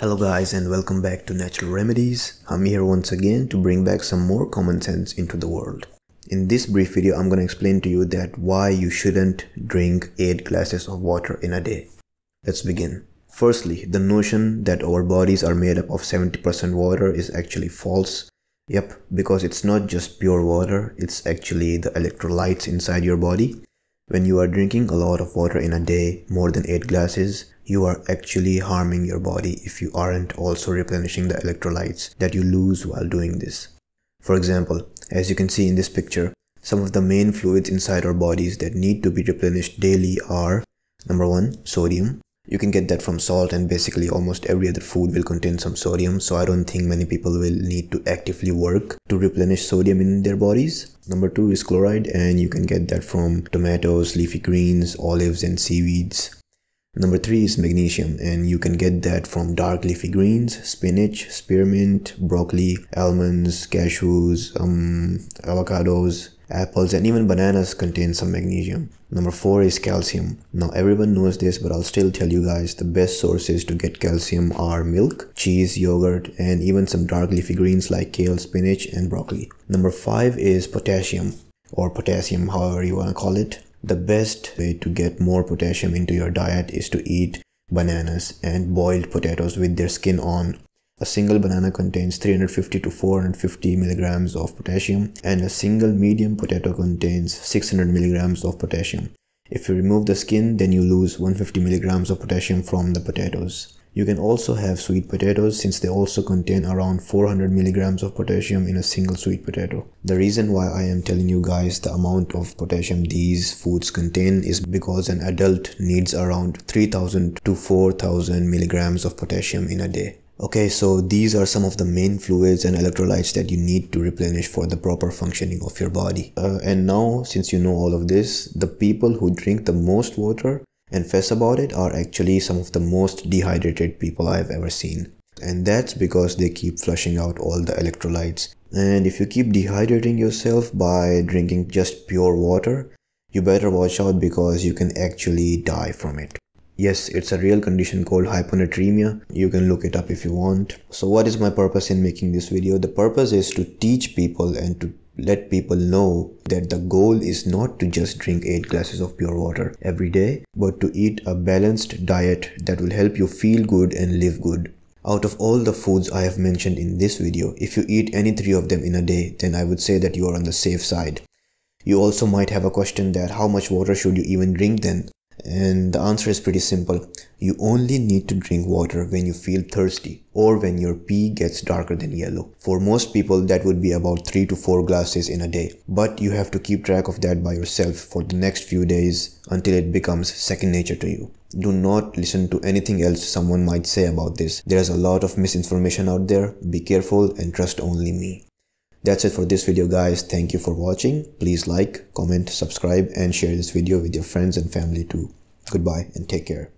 Hello guys and welcome back to Natural Remedies. I'm here once again to bring back some more common sense into the world. In this brief video, I'm going to explain to you that why you shouldn't drink 8 glasses of water in a day. Let's begin. Firstly, the notion that our bodies are made up of 70% water is actually false. Yep, because it's not just pure water, it's actually the electrolytes inside your body. When you are drinking a lot of water in a day, more than 8 glasses, you are actually harming your body if you aren't also replenishing the electrolytes that you lose while doing this. For example, as you can see in this picture, some of the main fluids inside our bodies that need to be replenished daily are number one, sodium. You can get that from salt and basically almost every other food will contain some sodium. So I don't think many people will need to actively work to replenish sodium in their bodies. Number two is chloride and you can get that from tomatoes, leafy greens, olives and seaweeds. Number three is magnesium, and you can get that from dark leafy greens, spinach, spearmint, broccoli, almonds, cashews, um, avocados, apples, and even bananas contain some magnesium. Number four is calcium. Now everyone knows this, but I'll still tell you guys the best sources to get calcium are milk, cheese, yogurt, and even some dark leafy greens like kale, spinach, and broccoli. Number five is potassium or potassium, however you want to call it. The best way to get more potassium into your diet is to eat bananas and boiled potatoes with their skin on. A single banana contains 350 to 450 milligrams of potassium and a single medium potato contains 600 milligrams of potassium. If you remove the skin, then you lose 150 milligrams of potassium from the potatoes. You can also have sweet potatoes since they also contain around 400 milligrams of potassium in a single sweet potato. The reason why I am telling you guys the amount of potassium these foods contain is because an adult needs around 3000 to 4000 milligrams of potassium in a day. Okay, so these are some of the main fluids and electrolytes that you need to replenish for the proper functioning of your body. Uh, and now, since you know all of this, the people who drink the most water and fess about it are actually some of the most dehydrated people I've ever seen. And that's because they keep flushing out all the electrolytes. And if you keep dehydrating yourself by drinking just pure water, you better watch out because you can actually die from it. Yes, it's a real condition called hyponatremia. You can look it up if you want. So what is my purpose in making this video? The purpose is to teach people and to let people know that the goal is not to just drink 8 glasses of pure water every day, but to eat a balanced diet that will help you feel good and live good. Out of all the foods I have mentioned in this video, if you eat any three of them in a day, then I would say that you are on the safe side. You also might have a question that how much water should you even drink then? And the answer is pretty simple. You only need to drink water when you feel thirsty or when your pee gets darker than yellow. For most people, that would be about 3 to 4 glasses in a day. But you have to keep track of that by yourself for the next few days until it becomes second nature to you. Do not listen to anything else someone might say about this. There's a lot of misinformation out there. Be careful and trust only me. That's it for this video guys. Thank you for watching. Please like, comment, subscribe and share this video with your friends and family too. Goodbye and take care.